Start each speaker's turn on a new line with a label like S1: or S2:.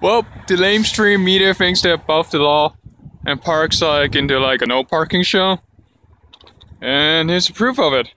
S1: Well, the lamestream media thinks they're above the law and parks like into like a no parking show. And here's the proof of it.